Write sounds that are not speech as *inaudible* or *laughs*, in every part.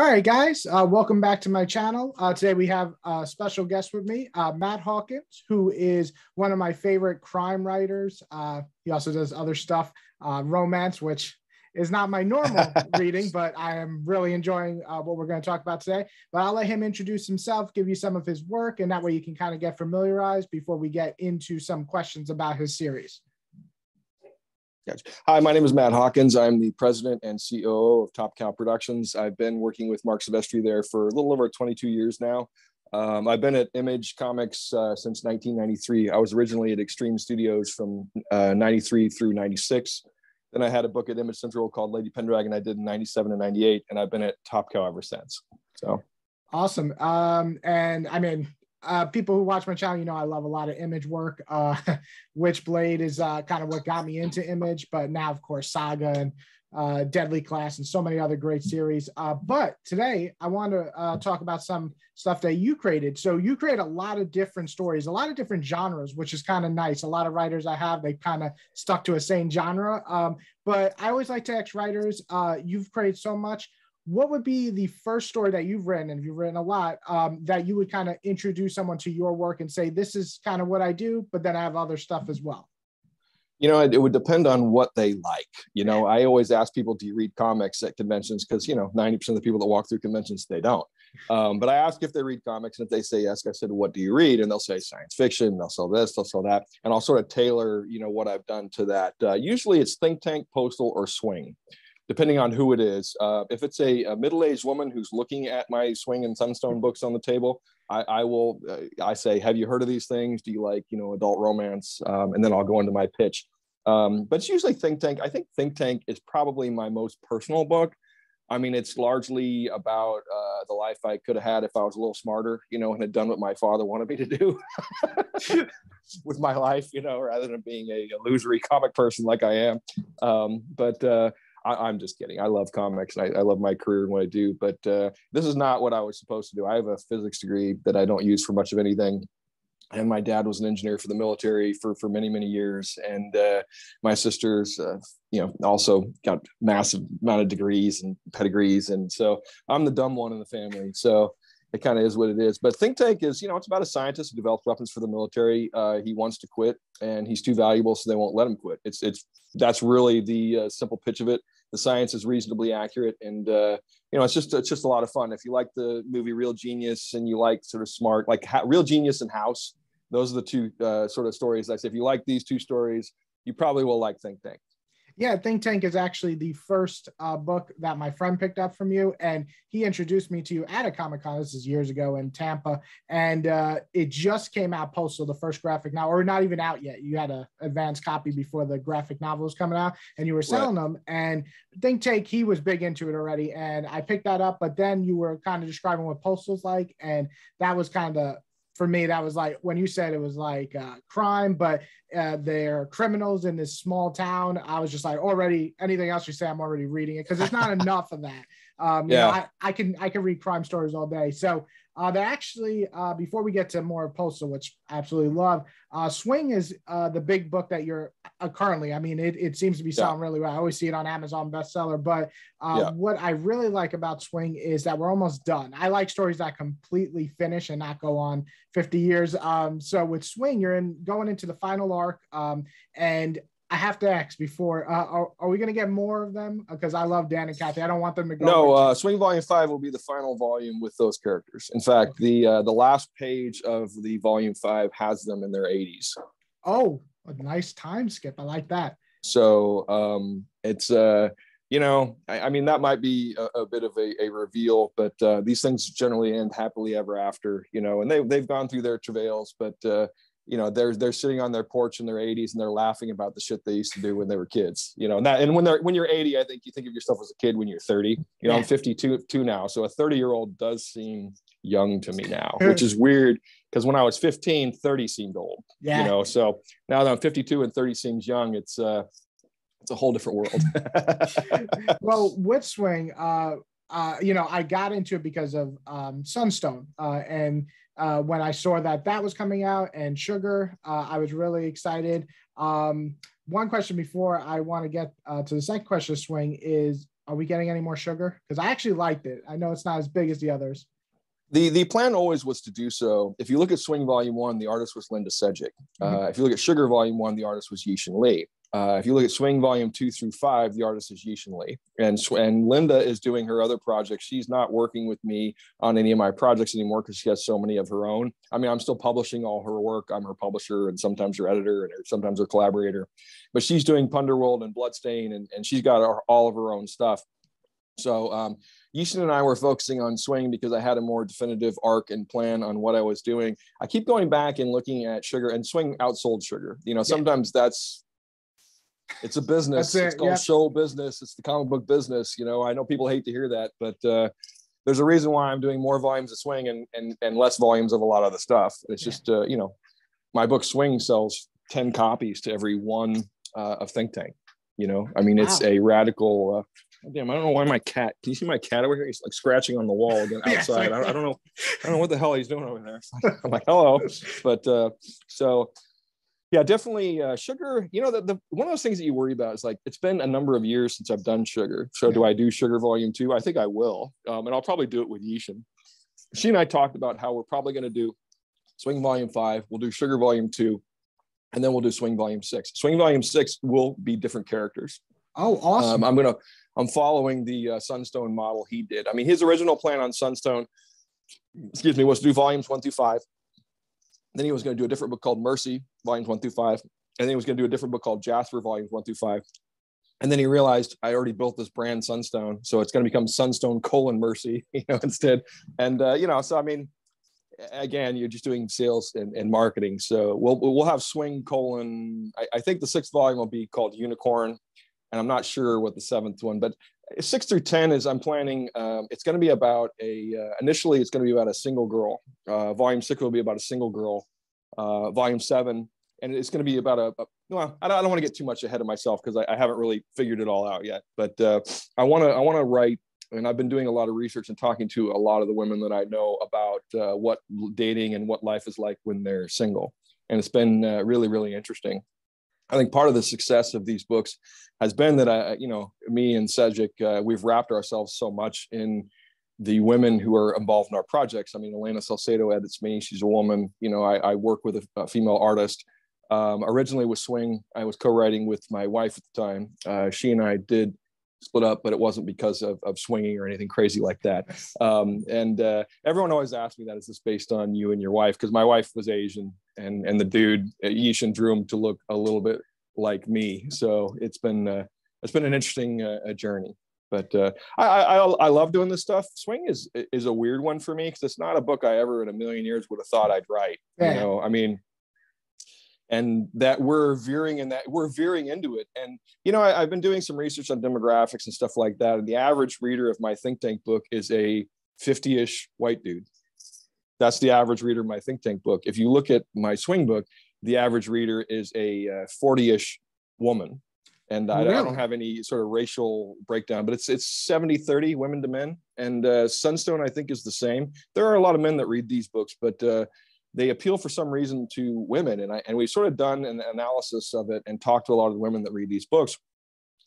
All right, guys, uh, welcome back to my channel. Uh, today we have a special guest with me, uh, Matt Hawkins, who is one of my favorite crime writers. Uh, he also does other stuff, uh, romance, which is not my normal *laughs* reading, but I am really enjoying uh, what we're going to talk about today. But I'll let him introduce himself, give you some of his work, and that way you can kind of get familiarized before we get into some questions about his series. Gotcha. Hi, my name is Matt Hawkins. I'm the president and CEO of Top Cow Productions. I've been working with Marc Silvestri there for a little over 22 years now. Um, I've been at Image Comics uh, since 1993. I was originally at Extreme Studios from uh, 93 through 96. Then I had a book at Image Central called Lady Pendragon I did in 97 and 98, and I've been at Top Cow ever since. So awesome. Um, and I mean, uh, people who watch my channel, you know, I love a lot of image work. Uh, *laughs* Witchblade is uh, kind of what got me into image, but now, of course, Saga and uh, Deadly Class and so many other great series. Uh, but today, I want to uh, talk about some stuff that you created. So you create a lot of different stories, a lot of different genres, which is kind of nice. A lot of writers I have, they kind of stuck to a same genre. Um, but I always like to ask writers, uh, you've created so much what would be the first story that you've written, and you've written a lot, um, that you would kind of introduce someone to your work and say, this is kind of what I do, but then I have other stuff as well? You know, it, it would depend on what they like. You know, I always ask people, do you read comics at conventions? Because, you know, 90% of the people that walk through conventions, they don't. Um, but I ask if they read comics, and if they say yes, I said, "What do you read?" And they'll say science fiction. They'll sell this, they'll sell that, and I'll sort of tailor, you know, what I've done to that. Uh, usually, it's think tank, postal, or swing depending on who it is. Uh, if it's a, a, middle-aged woman who's looking at my Swing and Sunstone books on the table, I, I will. Uh, I say, "Have you heard of these things? Do you like, you know, adult romance?" Um, and then I'll go into my pitch. Um, but it's usually Think Tank. I think Think Tank is probably my most personal book. I mean, it's largely about uh, the life I could have had if I was a little smarter, you know, and had done what my father wanted me to do *laughs* with my life, you know, rather than being a, losery comic person like I am. Um, but uh, I, am just kidding. I love comics and I, I, love my career and what I do, but uh, this is not what I was supposed to do. I have a physics degree that I don't use for much of anything. And my dad was an engineer for the military for, for many, many years. And uh, my sisters, uh, you know, also got massive amount of degrees and pedigrees. And so I'm the dumb one in the family. So it kind of is what it is. But Think Tank is, you know, it's about a scientist who develops weapons for the military. Uh, he wants to quit, and he's too valuable, so they won't let him quit. It's it's that's really the uh, simple pitch of it. The science is reasonably accurate, and uh, you know, it's just it's just a lot of fun. If you like the movie Real Genius and you like sort of smart, like ha- Real Genius and House, those are the two uh, sort of stories I say. If you like these two stories, you probably will like Think Tank. Yeah, Think Tank is actually the first uh, book that my friend picked up from you, and he introduced me to you at a Comic Con. This is years ago in Tampa, and uh, it just came out postal, the first graphic novel, or not even out yet. You had an advanced copy before the graphic novel was coming out, and you were selling right. them. And Think Tank, he was big into it already, and I picked that up. But then you were kind of describing what postal's like, and that was kind of for me, that was like when you said it was like uh, crime, but uh, they're criminals in this small town. I was just like, already anything else you say, I'm already reading it because there's not *laughs* enough of that. Um, yeah, know, I, I, can I can read crime stories all day. So uh, they actually, uh, before we get to more postal, which I absolutely love, uh, Swing is uh, the big book that you're uh, currently. I mean, it, it seems to be selling yeah. really well. I always see it on Amazon bestseller. But uh, yeah. what I really like about Swing is that we're almost done. I like stories that completely finish and not go on 50 years. Um, so with Swing, you're in going into the final arc, um, and I have to ask before. Uh, are, are, we going to get more of them? Because I love Dan and Kathy. I don't want them to go. No, uh, Swing Volume Five will be the final volume with those characters. In fact, the uh, the last page of the Volume Five has them in their 80s. Oh, a nice time skip. I like that. So um, it's uh, you know, I, I, mean that might be a, a bit of a, a reveal, but uh, these things generally end happily ever after. You know, and they they've gone through their travails, but uh, you know they're they're sitting on their porch in their 80s and they're laughing about the shit they used to do when they were kids you know and that and when they're when you're 80 i think you think of yourself as a kid when you're 30 you know yeah. i'm 52 two now so a 30 year old does seem young to me now which is weird because when i was 15 30 seemed old yeah. you know so now that i'm 52 and 30 seems young it's uh it's a whole different world *laughs* *laughs* well with swing uh uh, you know, I got into it because of um, Sunstone, uh, and uh, when I saw that that was coming out and Sugar, uh, I was really excited. Um, one question before I want to get uh, to the second question, of Swing, is are we getting any more sugar? Because I actually liked it. I know it's not as big as the others. The the plan always was to do so. If you look at Swing Volume One, the artist was Linda Sejic. Mm-hmm. Uh, if you look at Sugar Volume One, the artist was Yishan Li. Uh, if you look at Swing Volume Two through Five, the artist is Yishan Li, and and Linda is doing her other projects. She's not working with me on any of my projects anymore because she has so many of her own. I mean, I'm still publishing all her work. I'm her publisher and sometimes her editor and sometimes her collaborator, but she's doing Punderworld and Bloodstain, and and she's got all of her own stuff. So um, Yishan and I were focusing on swing because I had a more definitive arc and plan on what I was doing. I keep going back and looking at sugar and swing outsold sugar. You know, sometimes yeah. that's it's a business. It. It's called show business. It's the comic book business. You know, I know people hate to hear that, but uh, there's a reason why I'm doing more volumes of swing and and, and less volumes of a lot of the stuff. It's just uh, you know, my book Swing sells 10 copies to every one uh, of Think Tank. You know, I mean, it's wow. a radical uh, Damn, I don't know why my cat. Can you see my cat over here? He's like scratching on the wall again *laughs* outside. I, I, don't know. I don't know what the hell he's doing over there. *laughs* I'm like, hello. But uh, so, yeah, definitely uh, sugar. You know, the, the one of those things that you worry about is like it's been a number of years since I've done sugar. So yeah. do I do sugar volume two? I think I will, um, and I'll probably do it with Yishan. She and I talked about how we're probably going to do swing volume five. We'll do sugar volume two, and then we'll do swing volume six. Swing volume six will be different characters. Oh, awesome! Um, I'm gonna I'm following the uh, Sunstone model he did. I mean, his original plan on Sunstone, excuse me, was to do volumes one through five. Then he was going to do a different book called Mercy, volumes one through five. And then he was going to do a different book called Jasper, volumes one through five. And then he realized I already built this brand Sunstone, so it's going to become Sunstone colon Mercy, *laughs* you know, instead. And uh, you know, so I mean, again, you're just doing sales and, and marketing. So we'll we'll have Swing colon. I, I think the sixth volume will be called Unicorn and I'm not sure what the seventh one, but six through 10 is I'm planning, um, it's going to be about a, uh, initially it's going to be about a single girl. Uh, volume six will be about a single girl. Uh, volume seven, and it's going to be about a, a well, I don't, I don't, want to get too much ahead of myself because I, I, haven't really figured it all out yet, but uh, I want to, I want to write and I've been doing a lot of research and talking to a lot of the women that I know about uh, what dating and what life is like when they're single. And it's been uh, really, really interesting. I think part of the success of these books has been that I, you know, me and Sejic, uh, we've wrapped ourselves so much in the women who are involved in our projects. I mean, Elena Salcedo edits me; she's a woman. You know, I, I work with a, a female artist. Um, originally with Swing, I was co-writing with my wife at the time. Uh, she and I did split up, but it wasn't because of, of swinging or anything crazy like that. Um, and uh, everyone always asks me that is this based on you and your wife? Because my wife was Asian, and and the dude uh, Yishan drew him to look a little bit like me. So it's been uh, it's been an interesting uh, journey. But uh, I, I I love doing this stuff. Swing is is a weird one for me because it's not a book I ever in a million years would have thought I'd write. Yeah. You know, I mean, and that we're veering in that we're veering into it. And you know, I, have been doing some research on demographics and stuff like that. And the average reader of my think tank book is a 50-ish white dude. That's the average reader of my think tank book. If you look at my swing book, the average reader is a 40-ish uh, woman. And I, really? I, don't have any sort of racial breakdown, but it's it's 70 30 women to men. And uh, Sunstone, I think, is the same. There are a lot of men that read these books, but uh, they appeal for some reason to women. And, I, and we've sort of done an analysis of it and talked to a lot of the women that read these books.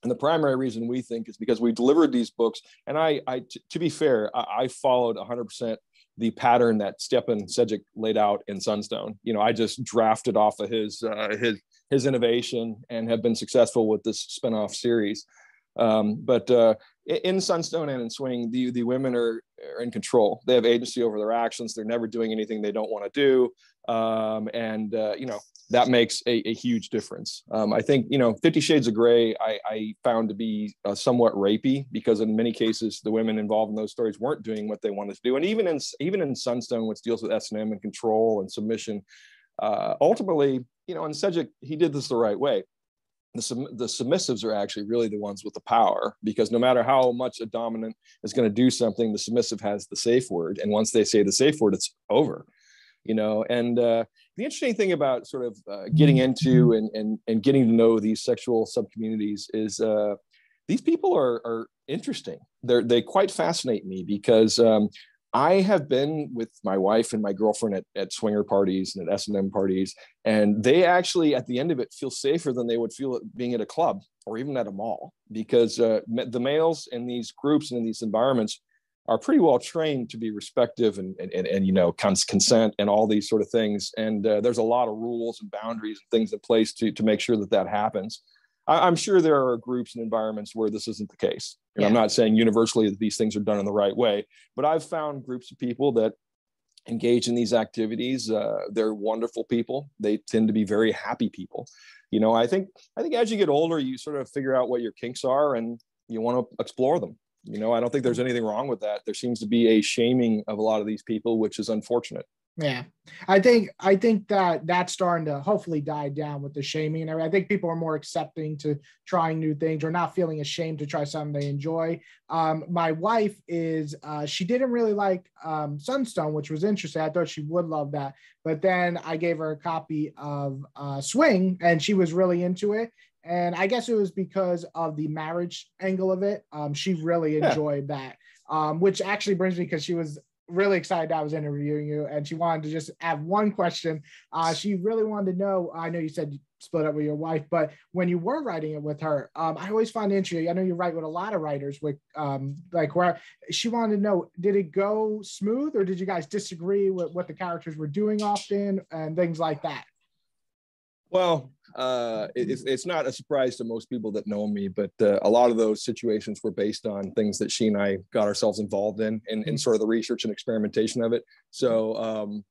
And the primary reason we think is because we delivered these books. And I, I t- to be fair, I, I followed 100% the pattern that Stjepan Sejic laid out in Sunstone. You know, I just drafted off of his uh, his his innovation and have been successful with this spinoff series. Um, but uh, in Sunstone and in Swing, the the women are, are, in control. They have agency over their actions. They're never doing anything they don't want to do, um, and uh, you know that makes a, a huge difference. Um, I think you know Fifty Shades of Grey. I, I found to be uh, somewhat rapey because in many cases the women involved in those stories weren't doing what they wanted to do, and even in even in Sunstone, which deals with S and M and control and submission, uh, ultimately, you know, in Cedric, he did this the right way the, the submissives are actually really the ones with the power because no matter how much a dominant is going to do something, the submissive has the safe word. And once they say the safe word, it's over, you know. And uh, the interesting thing about sort of uh, getting into and, and, and getting to know these sexual subcommunities is uh, these people are, are interesting. They're, they quite fascinate me because um, I have been with my wife and my girlfriend at, at swinger parties and at S&M parties, and they actually at the end of it feel safer than they would feel being at a club or even at a mall because uh, the males in these groups and in these environments are pretty well trained to be respective and, and, and, and you know cons- consent and all these sort of things and uh, there's a lot of rules and boundaries and things in place to, to make sure that that happens I, am sure there are groups and environments where this isn't the case and yeah. i'm not saying universally that these things are done in the right way but i've found groups of people that engage in these activities uh, they're wonderful people they tend to be very happy people you know i think i think as you get older you sort of figure out what your kinks are and you want to explore them you know, I don't think there's anything wrong with that. There seems to be a shaming of a lot of these people, which is unfortunate. Yeah, I think I think that that's starting to hopefully die down with the shaming. And I think people are more accepting to trying new things or not feeling ashamed to try something they enjoy. Um, my wife is uh, she didn't really like um, Sunstone, which was interesting. I thought she would love that, but then I gave her a copy of uh, Swing, and she was really into it and I guess it was because of the marriage angle of it. Um, she really enjoyed yeah. that, um, which actually brings me because she was really excited I was interviewing you, and she wanted to just have one question. Uh, she really wanted to know. I know you said you split up with your wife, but when you were writing it with her, um, I always find interesting. I know you write with a lot of writers, with um, like where she wanted to know, did it go smooth, or did you guys disagree with what the characters were doing often, and things like that? Well, uh, it's, it's not a surprise to most people that know me, but uh, a lot of those situations were based on things that she and I got ourselves involved in, in, in sort of the research and experimentation of it. So, um,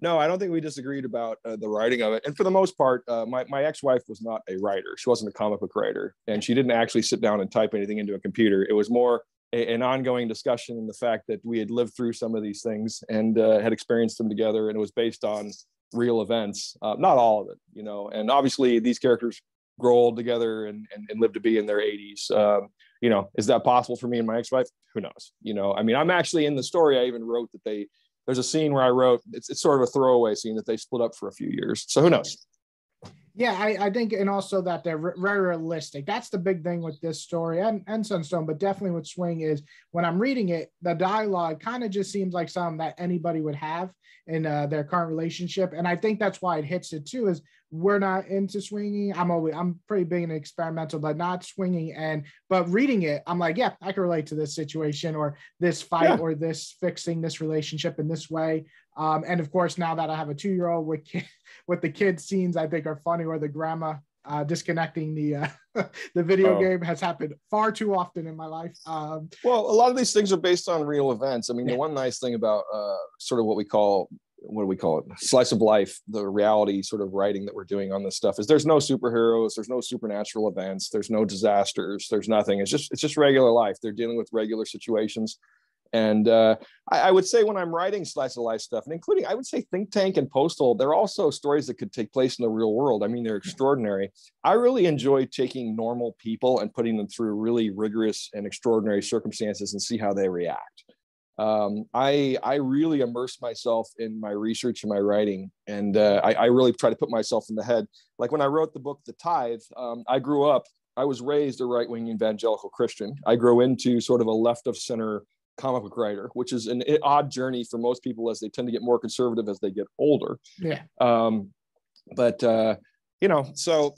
no, I don't think we disagreed about uh, the writing of it. And for the most part, uh, my, my ex-wife was not a writer. She wasn't a comic book writer, and she didn't actually sit down and type anything into a computer. It was more a, an ongoing discussion in the fact that we had lived through some of these things and uh, had experienced them together, and it was based on real events. Uh, not all of it, you know. And obviously, these characters grow old together and, and, and live to be in their 80s. Um, you know, is that possible for me and my ex-wife? Who knows? You know, I mean, I'm actually in the story. I even wrote that they. There's a scene where I wrote it's, it's sort of a throwaway scene that they split up for a few years. So who knows? Yeah, I, I think, and also that they're very realistic. That's the big thing with this story and, and Sunstone, but definitely with Swing is when I'm reading it, the dialogue kind of just seems like something that anybody would have in uh, their current relationship. And I think that's why it hits it too, is we're not into swinging. I'm always, I'm pretty big in experimental, but not swinging. And, but reading it, I'm like, yeah, I can relate to this situation or this fight yeah. or this fixing this relationship in this way. Um, and of course, now that I have a two year old with *laughs* with the kids scenes, I think are funny, or the grandma uh, disconnecting the uh, *laughs* the video oh. game has happened far too often in my life. Um, well, a lot of these things are based on real events. I mean, yeah. the one nice thing about uh, sort of what we call what do we call it slice of life the reality sort of writing that we're doing on this stuff is there's no superheroes there's no supernatural events there's no disasters there's nothing it's just it's just regular life they're dealing with regular situations and uh, I, I, would say when I'm writing slice of life stuff, and including, I would say Think Tank and Postal, they're also stories that could take place in the real world. I mean, they're extraordinary. I really enjoy taking normal people and putting them through really rigorous and extraordinary circumstances and see how they react. Um, I I really immerse myself in my research and my writing, and uh, I, I, really try to put myself in the head. Like when I wrote the book The Tithe, um, I grew up. I was raised a right wing evangelical Christian. I grew into sort of a left of center comic book writer, which is an odd journey for most people as they tend to get more conservative as they get older. Yeah. Um, but uh, you know, so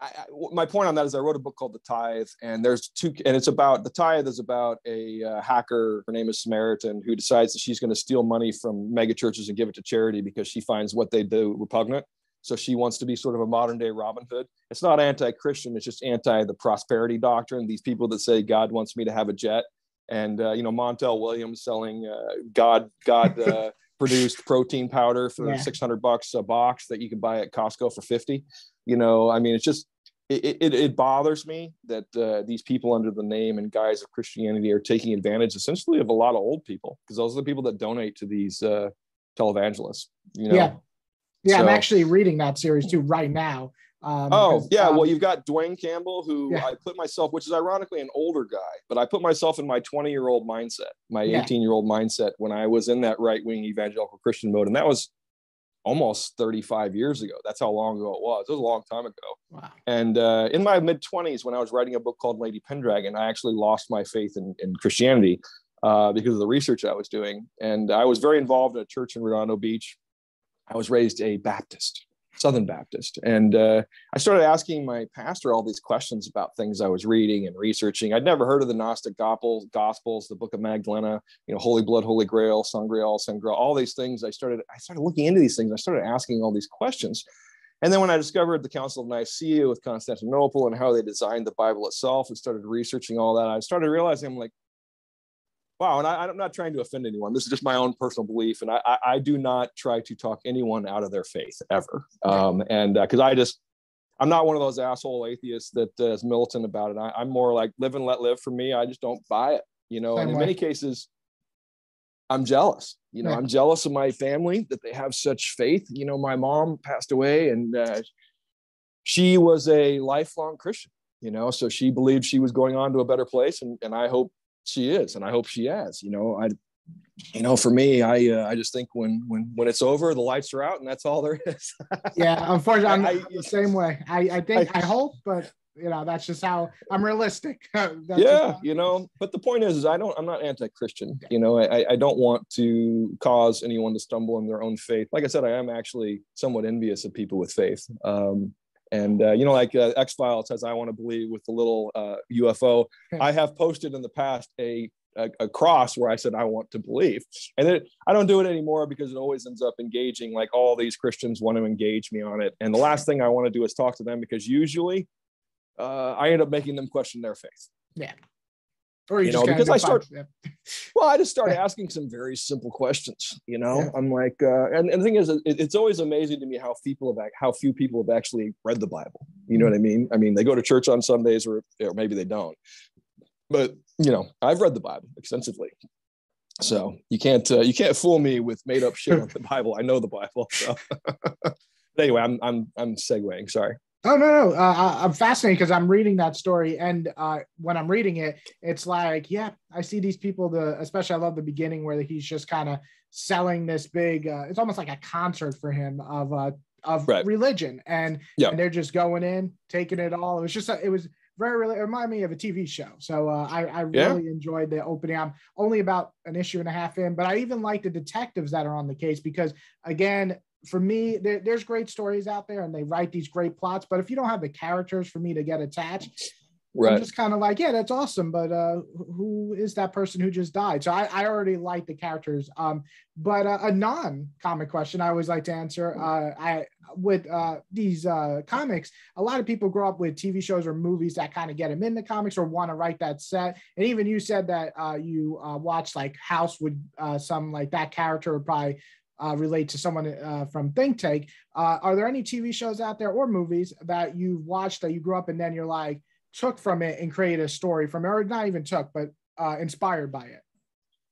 I, my point on that is I wrote a book called The Tithe, and there's two, and it's about the Tithe is about a uh, hacker. Her name is Samaritan, who decides that she's going to steal money from mega churches and give it to charity because she finds what they do repugnant. So she wants to be sort of a modern day Robin Hood. It's not anti-Christian; it's just anti the prosperity doctrine. These people that say God wants me to have a jet and uh, you know Montel Williams selling uh, God God uh, *laughs* produced protein powder for yeah. 600 bucks a box that you can buy at Costco for 50. You know, I mean, it's just it, it, it bothers me that uh, these people under the name and guise of Christianity are taking advantage essentially of a lot of old people because those are the people that donate to these uh, televangelists. You know? Yeah, yeah. So, I'm actually reading that series too right now. Um, oh yeah, um, well you've got Dwayne Campbell, who yeah. I put myself, which is ironically an older guy, but I put myself in my 20 year old mindset, my 18 yeah. year old mindset when I was in that right wing evangelical Christian mode, and that was almost 35 years ago. That's how long ago it was. It was a long time ago. Wow. And uh, in my mid 20s, when I was writing a book called Lady Pendragon, I actually lost my faith in, in Christianity. uh, because of the research I was doing. And I was very involved in a church in Redondo Beach. I was raised a Baptist. Southern Baptist. And uh, I started asking my pastor all these questions about things I was reading and researching. I'd never heard of the Gnostic Gospels, the Book of Magdalena, you know, Holy Blood, Holy Grail, Sangreal, Sangreal, all these things. I started, I started looking into these things. I started asking all these questions. And then when I discovered the Council of Nicaea with Constantinople and how they designed the Bible itself and started researching all that, I started realizing I'm like, wow, and I, am not trying to offend anyone. This is just my own personal belief, and I, I, I do not try to talk anyone out of their faith ever. Um, and because uh, I just, I'm not one of those asshole atheists that uh, is militant about it. I, am more like live and let live. For me, I just don't buy it. You know, in many cases, I'm jealous. You know, yeah. I'm jealous of my family that they have such faith. You know, my mom passed away, and uh, she was a lifelong Christian. You know, so she believed she was going on to a better place, and and I hope she is, and I hope she has. You know, I, you know, for me, I uh, I just think when when when it's over, the lights are out, and that's all there *laughs* is. yeah, unfortunately, I'm I, the same way. I I think I, I hope, but you know that's just how i'm realistic *laughs* yeah you know but the point is is i don't i'm not anti-christian you know I, I don't want to cause anyone to stumble in their own faith like i said i am actually somewhat envious of people with faith um, and uh, you know, like uh, X Files says, I want to believe with the little uh, UFO. I have posted in the past a, a, a cross where I said I want to believe, and it, I don't do it anymore because it always ends up engaging. Like all these Christians want to engage me on it, and the last thing I want to do is talk to them because usually uh, I end up making them question their faith. Yeah. Or you, you know, because I start, yeah. *laughs* well, I just started asking some very simple questions. You know, yeah. I'm like, uh, and, and the thing is, it, it's always amazing to me how people have, how few people have actually read the Bible. You know mm-hmm. what I mean? I mean, they go to church on Sundays, or, or maybe they don't. But you know, I've read the Bible extensively, so you can't uh, you can't fool me with made up shit on the *laughs* Bible. I know the Bible. So. *laughs* anyway, I'm I'm I'm segueing. Sorry. Oh no, no, uh, I'm fascinated because I'm reading that story, and uh, when I'm reading it, it's like, yeah, I see these people. The especially, I love the beginning where he's just kind of selling this big. Uh, it's almost like a concert for him of uh, of right. religion, and, yeah. and they're just going in, taking it all. It was just, a, it was very, really it reminded me of a TV show. So uh, I, I yeah. really enjoyed the opening. I'm only about an issue and a half in, but I even like the detectives that are on the case because, again, for me, there, there's great stories out there and they write these great plots. But if you don't have the characters for me to get attached, right. I'm just kind of like, yeah, that's awesome. But uh, who is that person who just died? So I, I already like the characters. Um, but uh, a non-comic question I always like to answer. Uh, I with uh, these uh, comics, a lot of people grow up with TV shows or movies that kind of get them into comics or want to write that set. And even you said that uh, you uh, watch like House with uh, some like that character would probably uh, relate to someone uh, from Think Tank. Uh, are there any TV shows out there or movies that you've watched that you grew up and then you're like took from it and created a story from it, or not even took, but uh, inspired by it?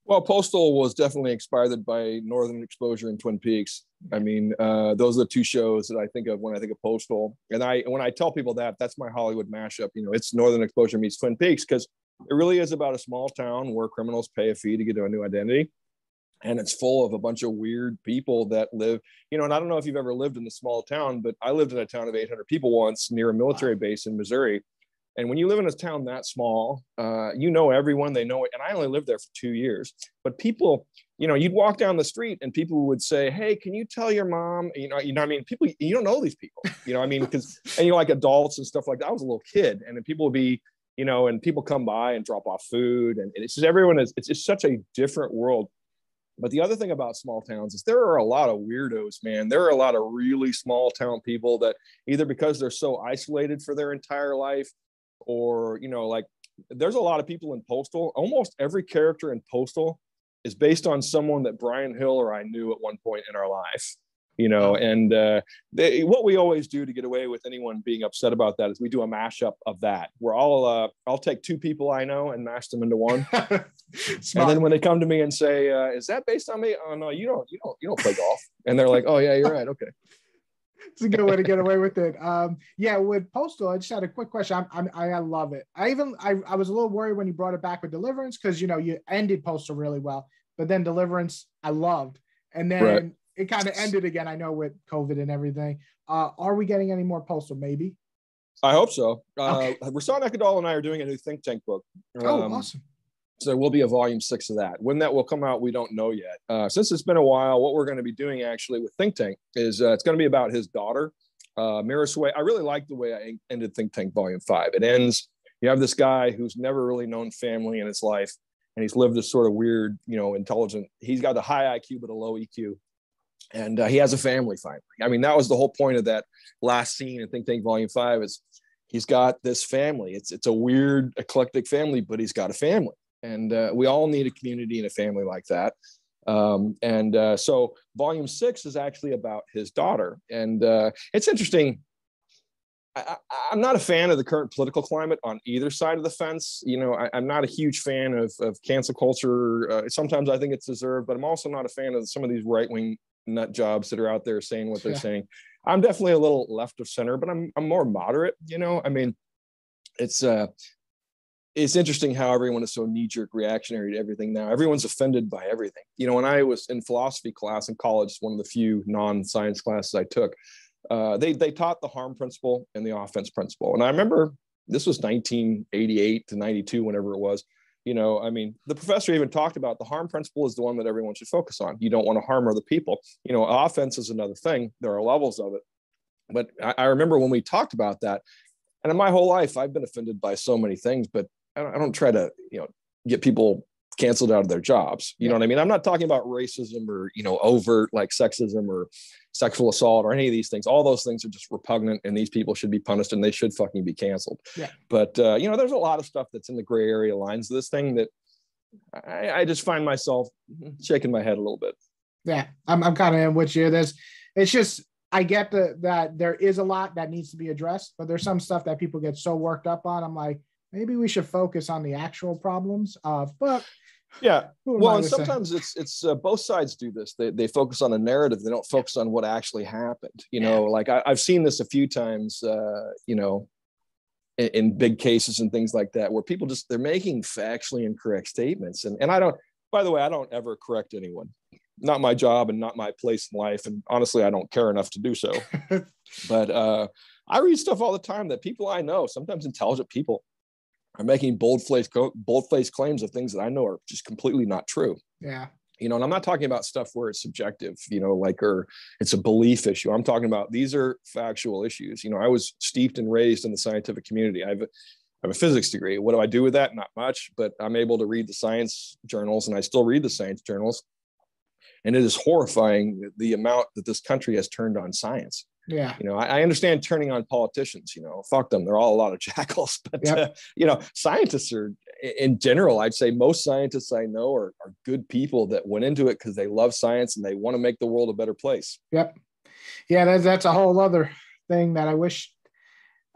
Well, Postal was definitely inspired by Northern Exposure and Twin Peaks. I mean, uh, those are the two shows that I think of when I think of Postal. And I, when I tell people that, that's my Hollywood mashup. You know, it's Northern Exposure meets Twin Peaks because it really is about a small town where criminals pay a fee to get to a new identity and it's full of a bunch of weird people that live you know and i don't know if you've ever lived in a small town but i lived in a town of 800 people once near a military base in missouri. And when you live in a town that small uh, you know everyone they know it and i only lived there for two years. But people you know you'd walk down the street and people would say hey can you tell your mom? You know you know i mean people you don't know these people you know i mean because *laughs* and you know like adults and stuff like that. I was a little kid and then people would be you know and people come by and drop off food and it's just everyone is it's just such a different world but the other thing about small towns is there are a lot of weirdos, man. There are a lot of really small town people that either because they're so isolated for their entire life or, you know, like there's a lot of people in Postal. Almost every character in Postal is based on someone that Bryan Hill or I knew at one point in our life you know and uh, they, what we always do to get away with anyone being upset about that is we do a mashup of that. Where i'll uh, i'll take two people i know and mash them into one. *laughs* And then when they come to me and say uh, is that based on me? Oh no you don't you don't you don't play golf. And they're like oh yeah you're right okay. *laughs* It's a good way to get away with it. Um, yeah, with Postal, I just had a quick question. I'm, I'm, i love it. I even I, I was a little worried when you brought it back with Deliverance because you know you ended Postal really well, but then Deliverance I loved, and then right it kind of ended again. I know with COVID and everything. Uh, are we getting any more postal? Maybe. I hope so. Uh, okay. Rahsan Ekedal and I are doing a new think tank book. Oh, um, oh, awesome! So there will be a volume six of that. When that will come out, we don't know yet. Uh, since it's been a while, what we're going to be doing actually with Think Tank is uh, it's going to be about his daughter, uh, Mira Sway. I really like the way I ended Think Tank Volume Five. It ends. You have this guy who's never really known family in his life, and he's lived this sort of weird, you know, intelligent. He's got a high IQ but a low EQ, and uh, he has a family finally. I mean, that was the whole point of that last scene in Think Tank Volume Five. Is he's got this family. It's it's a weird eclectic family, but he's got a family and uh, we all need a community and a family like that. Um, and uh, so, volume six is actually about his daughter, and uh, it's interesting. I, am not a fan of the current political climate on either side of the fence. You know, I, am not a huge fan of, of cancel culture. Uh, sometimes I think it's deserved, but I'm also not a fan of some of these right wing nut jobs that are out there saying what they're yeah. saying. I'm definitely a little left of center, but I'm I'm more moderate. You know, I mean, it's uh it's interesting how everyone is so knee-jerk reactionary to everything now. Everyone's offended by everything. You know, when I was in philosophy class in college, one of the few non-science classes I took, uh, they they taught the harm principle and the offense principle. And I remember this was 1988 to 92, whenever it was. You know, I mean, the professor even talked about the harm principle is the one that everyone should focus on. You don't want to harm other people. You know, offense is another thing. There are levels of it. But I, I remember when we talked about that, and in my whole life, I've been offended by so many things, but I don't, I don't try to, you know, get people canceled out of their jobs. You yeah. know what I mean? I'm not talking about racism or, you know, overt like sexism or sexual assault or any of these things. All those things are just repugnant and these people should be punished and they should fucking be canceled. Yeah. But, uh, you know, there's a lot of stuff that's in the gray area lines of this thing that I, I just find myself shaking my head a little bit. Yeah. I'm, I'm kind of in with you. There's, it's just, I get the, that there is a lot that needs to be addressed, but there's some stuff that people get so worked up on. I'm like, maybe we should focus on the actual problems. Uh, but yeah, well, and sometimes say? it's it's uh, both sides do this. They they focus on a narrative. They don't focus on what actually happened. You know, yeah. like I, have seen this a few times. Uh, you know, in, in, big cases and things like that, where people just they're making factually incorrect statements. And and I don't. By the way, I don't ever correct anyone. Not my job and not my place in life. And honestly, I don't care enough to do so. *laughs* but uh, I read stuff all the time that people I know, sometimes intelligent people, are making bold faced bold faced claims of things that I know are just completely not true. Yeah. You know, and I'm not talking about stuff where it's subjective, you know, like or it's a belief issue. I'm talking about these are factual issues. You know, I was steeped and raised in the scientific community. I've I have a physics degree. What do I do with that? Not much, but I'm able to read the science journals and I still read the science journals. And it is horrifying the amount that this country has turned on science. Yeah. You know, I, I, understand turning on politicians, you know, fuck them. They're all a lot of *laughs* jackals. But, yep. uh, you know, scientists are, in general, I'd say most scientists I know are, are good people that went into it because they love science and they want to make the world a better place. Yep. Yeah, that's, that's a whole other thing that I wish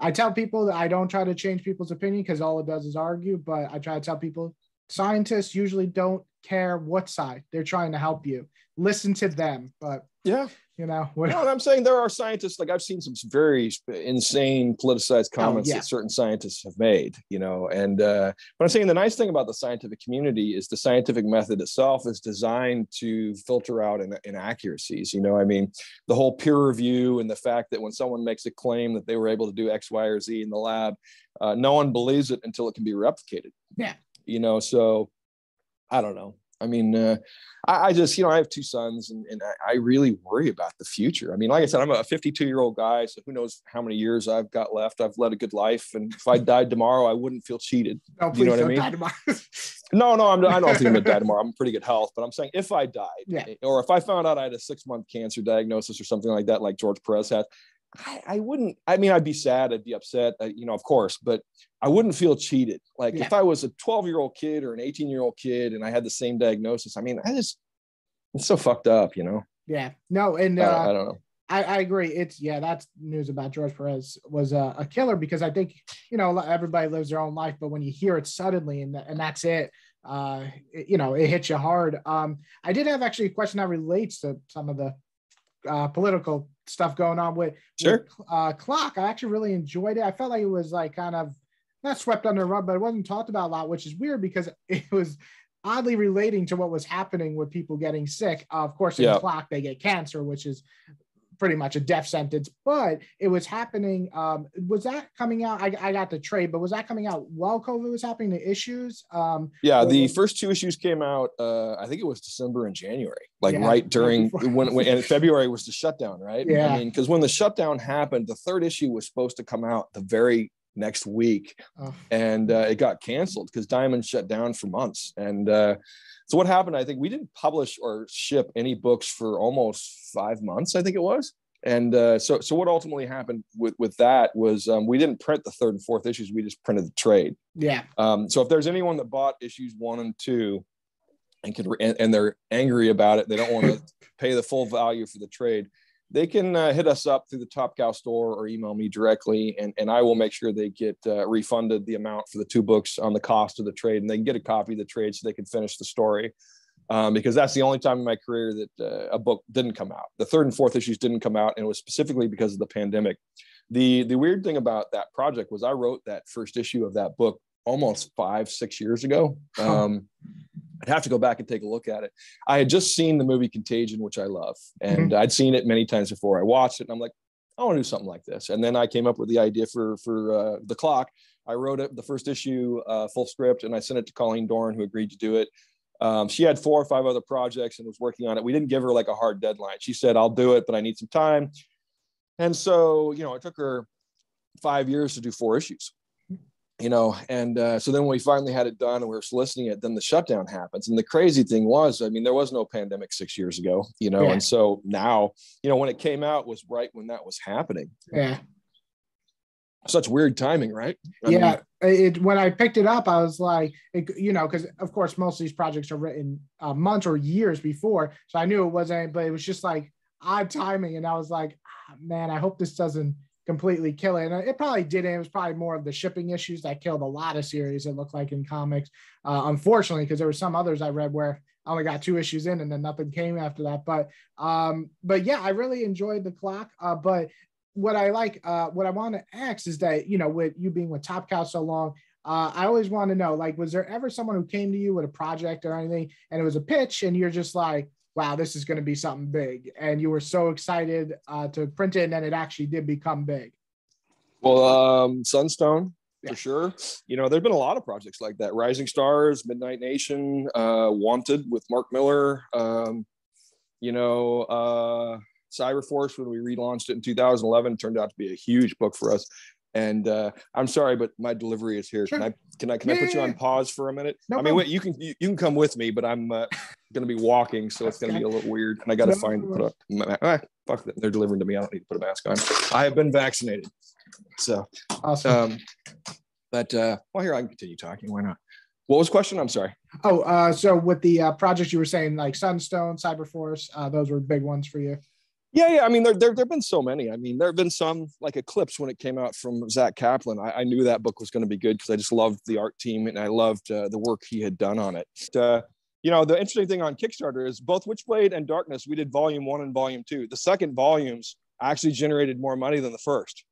I tell people that I don't try to change people's opinion because all it does is argue, but I try to tell people scientists usually don't care what side they're trying to help you. Listen to them. But yeah, you know what no, i'm saying there are scientists like i've seen some very insane politicized oh, comments oh, yeah. that certain scientists have made you know and uh, but i'm saying the nice thing about the scientific community is the scientific method itself is designed to filter out in, inaccuracies you know i mean the whole peer review and the fact that when someone makes a claim that they were able to do x y or z in the lab uh, no one believes it until it can be replicated. Yeah. You know so i don't know I mean, uh, I, I, just, you know, I have two sons and, and I, I, really worry about the future. I mean, like I said, I'm a 52 year old guy, so who knows how many years I've got left. I've led a good life. And if I died tomorrow, I wouldn't feel cheated. No, you know what I mean? *laughs* no, no, I'm, I don't think I'm going to die tomorrow. I'm in pretty good health, but I'm saying if I died yeah. or if I found out I had a six month cancer diagnosis or something like that, like George Perez had, I, I, wouldn't. I mean, I'd be sad. I'd be upset. Uh, you know, of course, but I wouldn't feel cheated. Like yeah. if I was a 12 year old kid or an 18 year old kid and I had the same diagnosis. I mean, I just it's so fucked up. You know. Yeah. No. And uh, I, I, don't know. I, I, agree. It's yeah. That's news about George Perez was a, a, killer because I think you know everybody lives their own life, but when you hear it suddenly and and that's it, uh, it, you know, it hits you hard. Um, I did have actually a question that relates to some of the uh, political stuff going on with, sure. With, uh, clock. I actually really enjoyed it. I felt like it was like kind of not swept under the rug, but it wasn't talked about a lot, which is weird because *laughs* it was oddly relating to what was happening with people getting sick. Uh, of course, in yeah. clock they get cancer, which is pretty much a death sentence. But it was happening. Um, was that coming out? I, I got the trade, but was that coming out while COVID was happening? The issues. Um, yeah, the first two issues came out. Uh, I think it was December and January, like yeah, right during when, when and February was the shutdown, right? Yeah. I mean, because when the shutdown happened, the third issue was supposed to come out the very next week, oh. and uh, it got canceled because Diamond shut down for months. And uh, so what happened? I think we didn't publish or ship any books for almost five months. I think it was. And uh, so, so what ultimately happened with with that was um, we didn't print the third and fourth issues. We just printed the trade. Yeah. Um, so if there's anyone that bought issues one and two, and can and, and they're angry about it, they don't want to *laughs* pay the full value for the trade they can uh, hit us up through the Top Cow store or email me directly, and, and I will make sure they get uh, refunded the amount for the two books on the cost of the trade, and they can get a copy of the trade so they can finish the story. Um, because that's the only time in my career that uh, a book didn't come out. The third and fourth issues didn't come out, and it was specifically because of the pandemic. The the weird thing about that project was I wrote that first issue of that book almost five six years ago. Um, I'd have to go back and take a look at it. I had just seen the movie Contagion, which I love, and mm-hmm. I'd seen it many times before. I watched it, and I'm like, I want to do something like this. And then I came up with the idea for for uh, the clock. I wrote it, the first issue, uh, full script, and I sent it to Colleen Doran, who agreed to do it. Um, she had four or five other projects and was working on it. We didn't give her like a hard deadline. She said, "I'll do it, but I need some time." And so, you know, it took her five years to do four issues you know and uh, so then when we finally had it done and we were soliciting it then the shutdown happens. And the crazy thing was i mean there was no pandemic six years ago you know yeah. and so now you know when it came out was right when that was happening. Yeah. Such weird timing right? I yeah mean, it when i picked it up i was like it, you know because of course most of these projects are written uh, months or years before so i knew it wasn't but it was just like odd timing and i was like ah, man i hope this doesn't completely kill it. And it probably didn't. It was probably more of the shipping issues that killed a lot of series. It looked like in comics, uh, unfortunately, because there were some others I read where I only got two issues in and then nothing came after that. But um, but yeah, I really enjoyed the clock. Uh, but what I like, uh, what I want to ask is that you know, with you being with Top Cow so long. Uh, I always want to know, like, was there ever someone who came to you with a project or anything, and it was a pitch, and you're just like, wow, this is going to be something big. And you were so excited uh, to print it, and then it actually did become big. Well, um, Sunstone yeah. for sure. You know, there've been a lot of projects like that. Rising Stars, Midnight Nation, uh, Wanted with Mark Millar. Um, you know, uh, Cyberforce when we relaunched it in 2011 turned out to be a huge book for us. And uh, I'm sorry, but my delivery is here. Sure. Can I can I can yeah, I put you on pause for a minute? No I mean, wait, you can you, you, can come with me, but I'm uh, going to be walking, so it's going to be a little weird, and I got to find put up. Ah, fuck, they're delivering to me. I don't need to put a mask on. I have been vaccinated, so awesome. Um, but uh, well, here I can continue talking. Why not? What was the question? I'm sorry. Oh, uh, so with the uh, projects you were saying, like Sunstone, Cyberforce, uh, those were big ones for you. Yeah, yeah. I mean, there, there, there have been so many. I mean, there have been some like Eclipse when it came out from Zack Kaplan. I, I knew that book was going to be good because I just loved the art team and I loved uh, the work he had done on it. Uh, you know, the interesting thing on Kickstarter is both Witchblade and Darkness, we did volume one and volume two. The second volumes actually generated more money than the first.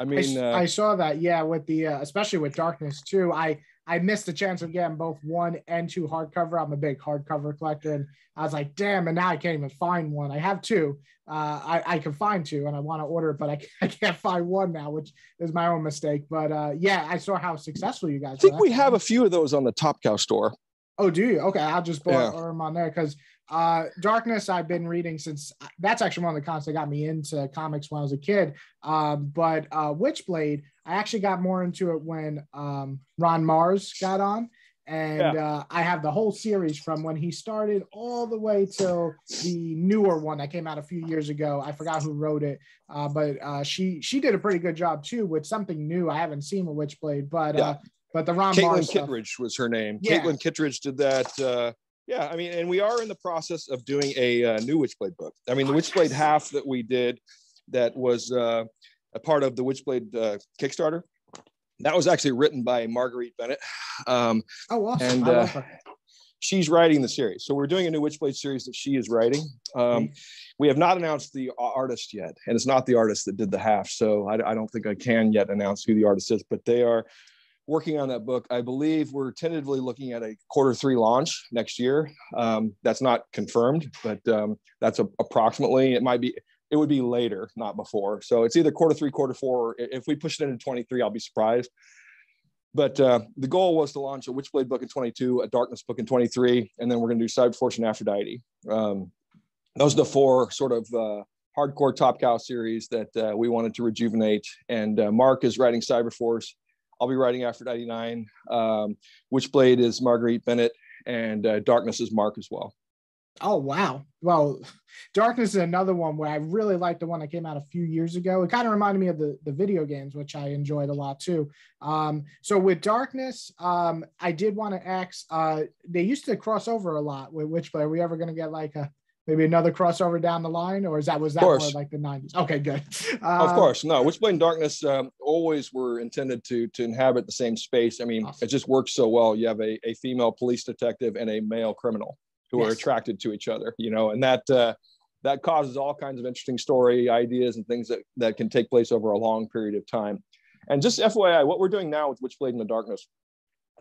I mean, I, uh, I saw that. Yeah, with the uh, especially with Darkness too. I I missed the chance of getting both one and two hardcover. I'm a big hardcover collector, and I was like, damn, and now I can't even find one. I have two. Uh, I, I can find two, and I want to order it, but I, *laughs* I can't find one now, which is my own mistake. But uh, yeah, I saw how successful you guys. I think we have a few of those on the Top Cow store. Oh, do you? Okay, I'll just put yeah. them on there because uh, Darkness I've been reading since that's actually one of the comics that got me into comics when I was a kid. Um, but uh, Witchblade, I actually got more into it when um, Ron Marz got on. And yeah. uh, I have the whole series from when he started all the way till the newer one that came out a few years ago. I forgot who wrote it, uh, but uh, she she did a pretty good job too with something new. I haven't seen with Witchblade, but yeah. But the Ron Caitlin Kittredge was her name. Yeah. Caitlin Kittredge did that uh, yeah, I mean, and we are in the process of doing a uh, new Witchblade book. I mean, the Witchblade half that we did, that was uh, a part of the Witchblade uh, Kickstarter. That was actually written by Marguerite Bennett. Um, oh, awesome! And uh, she's writing the series, so we're doing a new Witchblade series that she is writing. Um, we have not announced the artist yet, and it's not the artist that did the half, so I, I don't think I can yet announce who the artist is. But they are working on that book. I believe we're tentatively looking at a quarter three launch next year. Um, that's not confirmed, but um, that's a, approximately. It might be it would be later, not before. So it's either quarter three, quarter four. If we push it into 23, I'll be surprised. But uh, the goal was to launch a Witchblade book in 22, a Darkness book in 23, and then we're going to do Cyberforce and Aphrodite. Um, those are the four sort of uh, hardcore Top Cow series that uh, we wanted to rejuvenate. And uh, Marc is writing Cyberforce. I'll be writing Aphrodite 9. Um, Witchblade is Marguerite Bennett, and uh, Darkness is Marc as well. Oh wow! Well, Darkness is another one where I really liked the one that came out a few years ago. It kind of reminded me of the the video games, which I enjoyed a lot too. Um, so with Darkness, um, I did want to ask. Uh, they used to cross over a lot with Witchblade. Are we ever going to get like a maybe another crossover down the line, or is that was that more like the nineties? Okay, good. *laughs* Uh, of course, no. Witchblade and Darkness um, always were intended to to inhabit the same space. I mean, awesome. it just works so well. You have a, a female police detective and a male criminal who yes. are attracted to each other, you know, and that uh, that causes all kinds of interesting story ideas and things that that can take place over a long period of time. And just FYI, what we're doing now with Witchblade in the Darkness,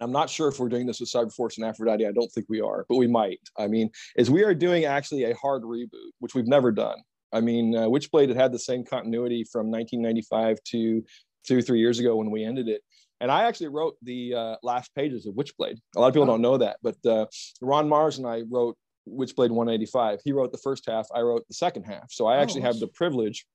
I'm not sure if we're doing this with Cyberforce and Aphrodite. I don't think we are, but we might. I mean, is we are doing actually a hard reboot, which we've never done. I mean, uh, Witchblade had had the same continuity from 1995 to two, three years ago when we ended it. And I actually wrote the uh, last pages of Witchblade. A lot of people don't know that, but uh, Ron Marz and I wrote Witchblade 185. He wrote the first half. I wrote the second half. So I oh, actually oh, have the privilege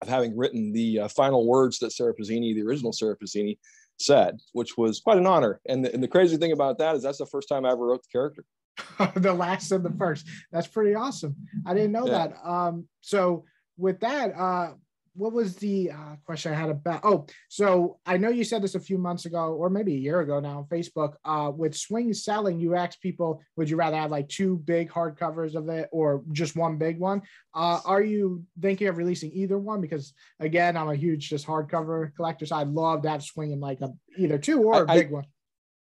of having written the uh, final words that Sara Pezzini, the original Sara Pezzini, said, which was quite an honor. And the, and the crazy thing about that is that's the first time I ever wrote the character. *laughs* the last and the first. That's pretty awesome. I didn't know yeah. that. Um, so with that, uh, what was the uh, question I had about? Oh, so I know you said this a few months ago, or maybe a year ago now on Facebook. Uh, with swing selling, you asked people, would you rather have like two big hardcovers of it or just one big one? Uh, are you thinking of releasing either one? Because again, I'm a huge just hardcover collector, so I'd love to have swing in like a either two or a big I, one.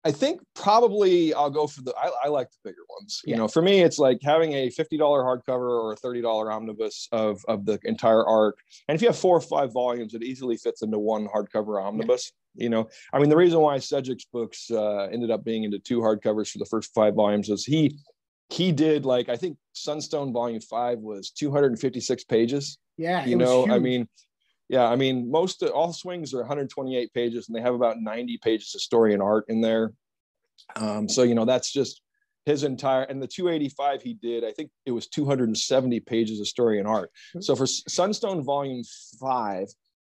I think probably I'll go for the. I, I like the bigger ones. Yeah. You know, for me, it's like having a fifty dollar hardcover or a thirty dollar omnibus of of the entire arc. And if you have four or five volumes, it easily fits into one hardcover omnibus. Yeah. You know, I mean, the reason why Sejic's books uh, ended up being into two hardcovers for the first five volumes is he he did like I think Sunstone Volume Five was two hundred and fifty six pages. Yeah, you know, I mean, yeah, I mean, most of all swings are 128 pages, and they have about 90 pages of story and art in there. Um, so you know, that's just his entire and the 285 he did. I think it was 270 pages of story and art. So for Sunstone Volume Five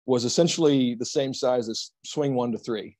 was essentially the same size as Swing One to Three.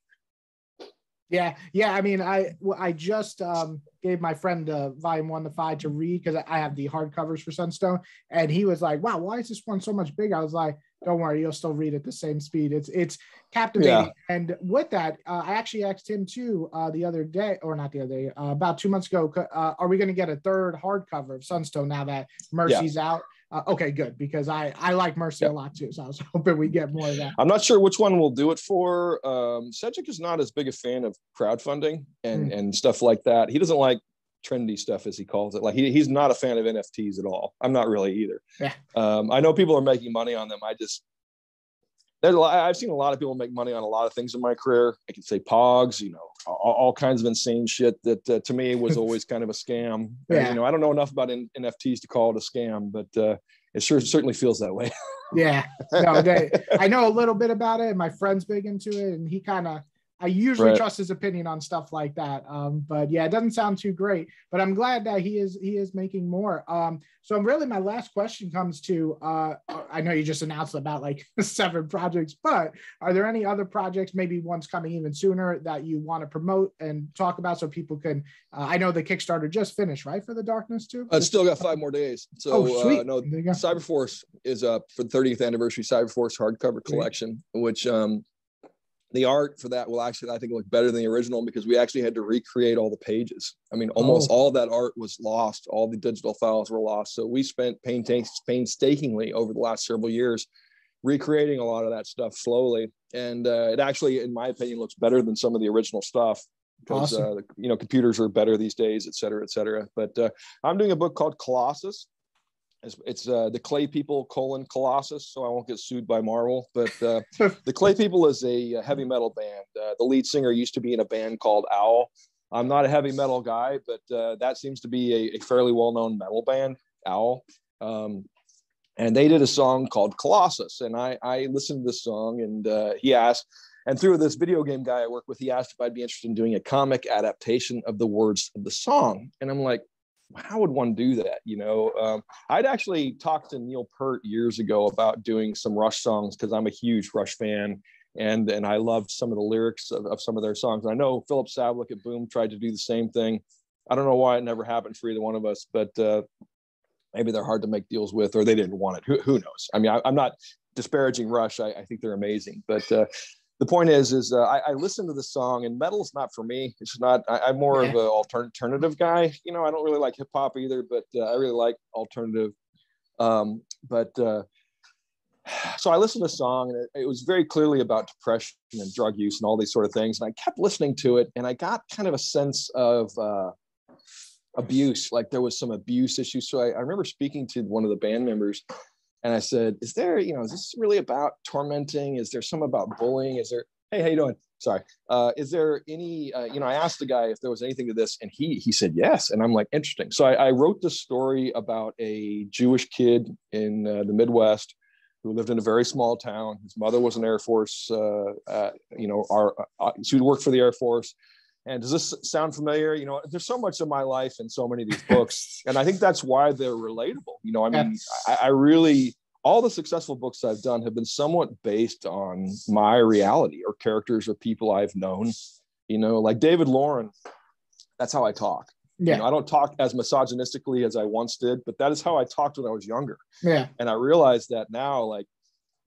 Yeah, yeah. I mean, I I just um, gave my friend uh, volume one to five to read because I have the hardcovers for Sunstone, and he was like, "Wow, why is this one so much bigger?" I was like, don't worry, you'll still read at the same speed. It's it's captivating. Yeah. And with that, uh, I actually asked him too uh, the other day, or not the other day, uh, about two months ago. Uh, are we going to get a third hardcover of Sunstone now that Mercy's yeah. out? Uh, okay, good because I I like Mercy yeah. a lot too, so I was *laughs* hoping we get more of that. I'm not sure which one we'll do it for. Um, Sejic is not as big a fan of crowdfunding and mm. and stuff like that. He doesn't like trendy stuff as he calls it. Like he, he's not a fan of nfts at all. I'm not really either. Yeah. um, i know people are making money on them. I just there's a lot, i've seen a lot of people make money on a lot of things in my career. I can say pogs you know all, all kinds of insane shit that uh, to me was *laughs* always kind of a scam. Yeah. And, you know i don't know enough about N- nfts to call it a scam but uh, it sure certainly feels that way. Yeah. No they, i know a little bit about it and my friend's big into it and he kind of I usually right. trust his opinion on stuff like that. Um, but yeah, it doesn't sound too great. But I'm glad that he is he is making more. Um, so really, my last question comes to uh, I know you just announced about like *laughs* seven projects, but are there any other projects, maybe ones coming even sooner, that you want to promote and talk about so people can? Uh, I know the Kickstarter just finished, right, for the Darkness too. I still got five more days. So oh, sweet. Uh, no, Cyberforce is up for the 30th anniversary Cyberforce hardcover collection, which um, the art for that will actually i think look better than the original because we actually had to recreate all the pages. I mean almost oh. all that art was lost. All the digital files were lost. So we spent painstakingly over the last several years recreating a lot of that stuff slowly. And uh, it actually in my opinion looks better than some of the original stuff because awesome. uh, you know computers are better these days et cetera et cetera. But uh, i'm doing a book called colossus it's, it's uh, the Clay People colon Colossus, so I won't get sued by Marvel. But uh, *laughs* the Clay People is a heavy metal band. Uh, the lead singer used to be in a band called Owl. I'm not a heavy metal guy, but uh, that seems to be a, a fairly well-known metal band, Owl. Um, and they did a song called Colossus. And I, I listened to this song, and uh, he asked, and through this video game guy I work with, he asked if I'd be interested in doing a comic adaptation of the words of the song. And I'm like, how would one do that? You know, um, I'd actually talked to Neil Peart years ago about doing some Rush songs because I'm a huge Rush fan, and and I loved some of the lyrics of, of some of their songs. I know Filip Sablik at Boom tried to do the same thing. I don't know why it never happened for either one of us, but uh, maybe they're hard to make deals with, or they didn't want it. Who, who knows? I mean, I, am not disparaging Rush. I, I, think they're amazing, but uh, the point is, is uh, I, I listen to the song, and metal is not for me. It's not. I, am more of an alternative guy. You know, I don't really like hip hop either, but uh, I really like alternative. Um, but uh, *sighs* so I listened to the song, and it, it, was very clearly about depression and drug use and all these sort of things. And I kept listening to it, and I got kind of a sense of uh, abuse, like there was some abuse issues. So I, I remember speaking to one of the band members and I said, "Is there, you know, is this really about tormenting? Is there some about bullying? Is there? Hey, how you doing? Sorry. Uh, is there any? Uh, you know, I asked the guy if there was anything to this, and he he said yes. And I'm like, interesting. So I, I wrote this story about a Jewish kid in uh, the Midwest who lived in a very small town. His mother was an Air Force. Uh, uh, you know, our uh, she worked for the Air Force. And does this sound familiar? You know, there's so much of my life in so many of these books, and I think that's why they're relatable. You know, I mean, I, I, really all the successful books I've done have been somewhat based on my reality or characters or people I've known. You know, like David Loren. That's how I talk. Yeah. You know, I don't talk as misogynistically as I once did, but that is how I talked when I was younger. Yeah. And I realized that now, like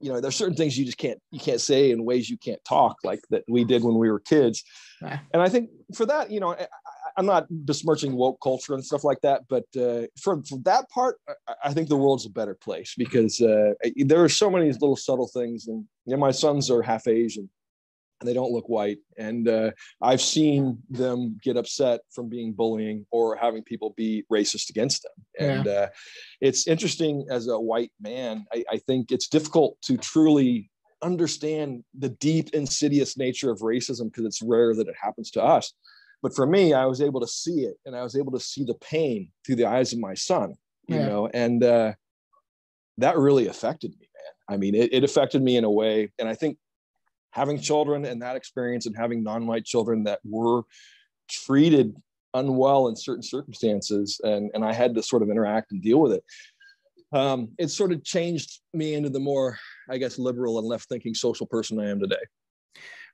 you know there's certain things you just can't you can't say in ways you can't talk like that we did when we were kids. And i think for that you know I, am not besmirching woke culture and stuff like that but uh, for, for that part I, I, think the world's a better place because uh, there are so many little subtle things and you know my sons are half asian and they don't look white. And uh, I've seen them get upset from being bullying or having people be racist against them. And yeah. uh, it's interesting as a white man, I, I think it's difficult to truly understand the deep, insidious nature of racism because it's rare that it happens to us. But for me, I was able to see it and I was able to see the pain through the eyes of my son, you yeah. know, and uh, that really affected me, man. I mean, it, it affected me in a way. And I think having children and that experience and having non-white children that were treated unwell in certain circumstances and, and i had to sort of interact and deal with it. Um, it sort of changed me into the more i guess liberal and left thinking social person i am today.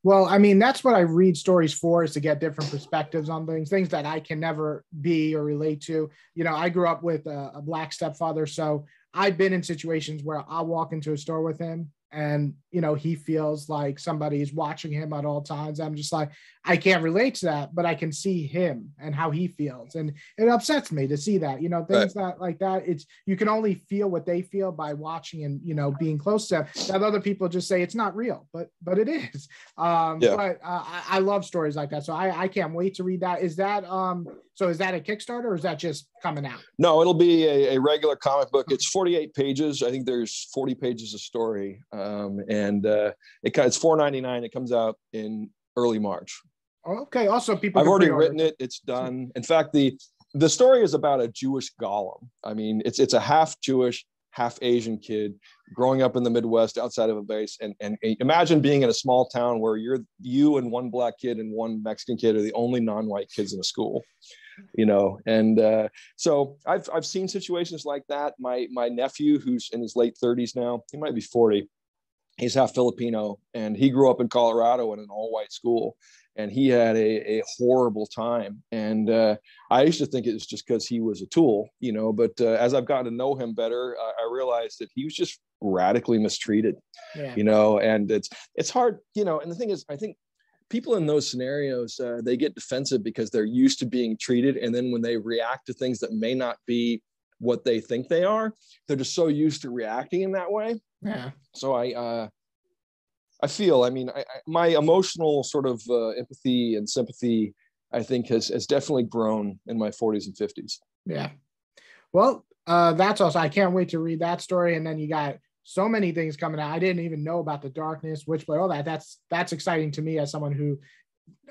Well i mean that's what i read stories for is to get different perspectives on things things that i can never be or relate to. You know i grew up with a, a black stepfather so i've been in situations where i'll walk into a store with him and you know he feels like somebody's watching him at all times. I'm just like i can't relate to that but i can see him and how he feels and it upsets me to see that you know things right. that like that it's you can only feel what they feel by watching and you know being close to them that other people just say it's not real but but it is um yeah. but uh, I, I love stories like that so i i can't wait to read that is that um so is that a Kickstarter or is that just coming out? No, it'll be a, a regular comic book. It's 48 pages. I think there's 40 pages of story, um, and uh, it, it's 4.99. It comes out in early March. Okay. Also, people. I've already written it. It's done. In fact, the the story is about a Jewish golem. I mean, it's it's a half Jewish, half Asian kid growing up in the Midwest outside of a base. And, and imagine being in a small town where you're you and one black kid and one Mexican kid are the only non-white kids in a school you know and uh, so I've, I've seen situations like that my my nephew who's in his late 30s now he might be 40 he's half filipino and he grew up in colorado in an all-white school and he had a, a horrible time. And uh, i used to think it was just because he was a tool you know but uh, as i've gotten to know him better I, I realized that he was just radically mistreated yeah. you know and it's it's hard you know and the thing is i think people in those scenarios uh, they get defensive because they're used to being treated and then when they react to things that may not be what they think they are they're just so used to reacting in that way. Yeah. So i uh i feel i mean I, I, my emotional sort of uh, empathy and sympathy i think has has definitely grown in my 40s and 50s yeah well uh that's also i can't wait to read that story and then you got so many things coming out. I didn't even know about the darkness, Witchblade, all that. That's that's exciting to me as someone who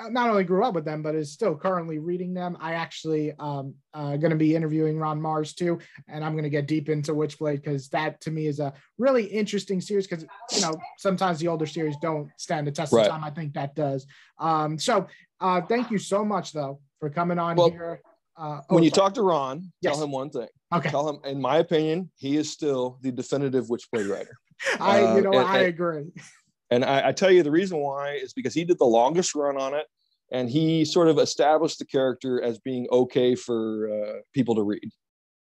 not only grew up with them, but is still currently reading them. I actually um uh, going to be interviewing Ron Marz too, and I'm going to get deep into Witchblade because that to me is a really interesting series because you know sometimes the older series don't stand the test right. of time. I think that does. Um, so uh, thank you so much though for coming on well, here. Uh, when you talk to Ron, yes. tell him one thing. Okay. Tell him, in my opinion, he is still the definitive Witchblade writer. *laughs* I, you know, uh, and, I agree. And I, I, tell you the reason why is because he did the longest run on it, and he sort of established the character as being okay for uh, people to read.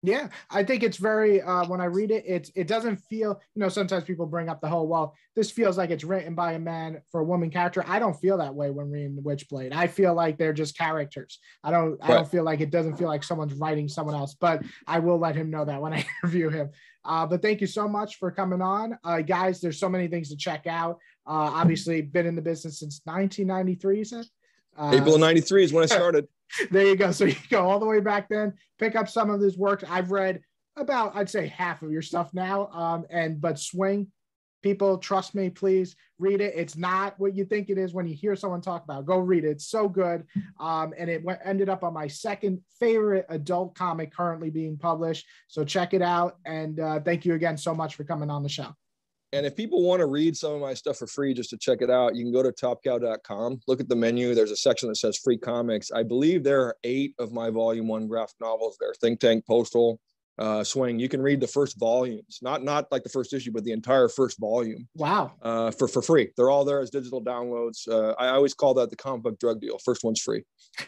Yeah, I think it's very. Uh, when I read it, it it doesn't feel. You know, sometimes people bring up the whole. Well, this feels like it's written by a man for a woman character. I don't feel that way when reading Witchblade. I feel like they're just characters. I don't. Right. I don't feel like it doesn't feel like someone's writing someone else. But I will let him know that when *laughs* I interview him. Uh, but thank you so much for coming on, uh, guys. There's so many things to check out. Uh, obviously, been in the business since 1993. You said. Uh, April of 93 is when I *laughs* started. there you go. So you go all the way back then, pick up some of his work. I've read about, I'd say half of your stuff now. Um, and but swing, people, trust me, please read it. It's not what you think it is when you hear someone talk about. It. Go read it. It's so good. Um, and it went, ended up on my second favorite adult comic currently being published. So check it out. And uh, thank you again so much for coming on the show. And if people want to read some of my stuff for free just to check it out, you can go to topcow.com, look at the menu. There's a section that says free comics. I believe there are eight of my volume one graphic novels there Think Tank, Postal, uh, Swing. You can read the first volumes, not not like the first issue, but the entire first volume. Wow. Uh, for, for free. They're all there as digital downloads. Uh, I always call that the comic book drug deal. First one's free.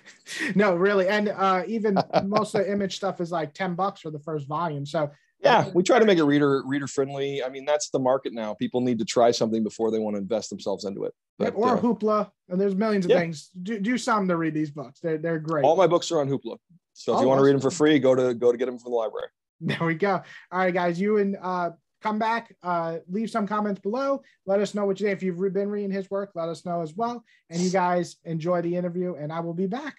*laughs* no, really. And uh, even most of the image stuff is like 10 bucks for the first volume. So yeah we try to make it reader reader friendly i mean that's the market now. People need to try something before they want to invest themselves into it. But, or uh, hoopla and there's millions of yeah. things. Do, do some to read these books. They're, they're great. All my books are on hoopla. So if oh, you want to read them for free go to go to get them from the library. There we go. All right guys you and uh come back uh leave some comments below. Let us know what you think. If you've been reading his work let us know as well. And you guys enjoy the interview and i will be back